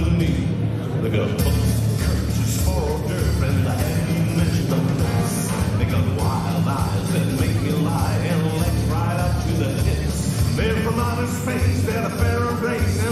me. They got books, curses for hors d'oeuvre, and I haven't mentioned the notes. They got wild eyes that make me lie, and legs right up to the hips. They're from outer space, they're the pharaoh race,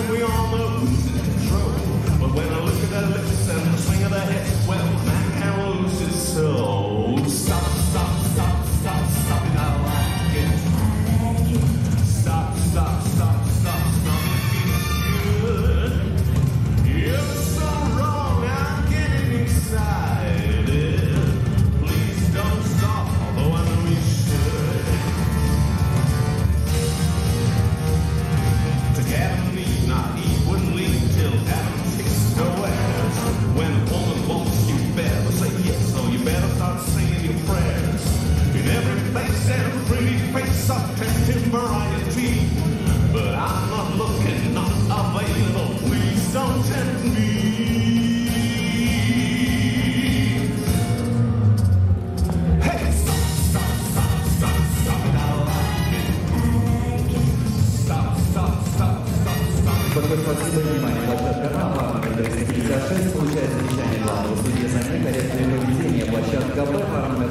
up September I achieve But I'm not looking, not available. Please don't tempt me. Hey, stop, stop, stop, stop, stop. It I like it. Stop, stop, stop, stop, stop. But we're supposed to be my health up and I'm not going to do this Because I just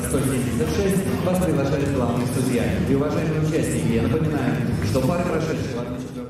176, вас приглашает главный судья. И уважаемые участники, я напоминаю, что пары, прошедшие в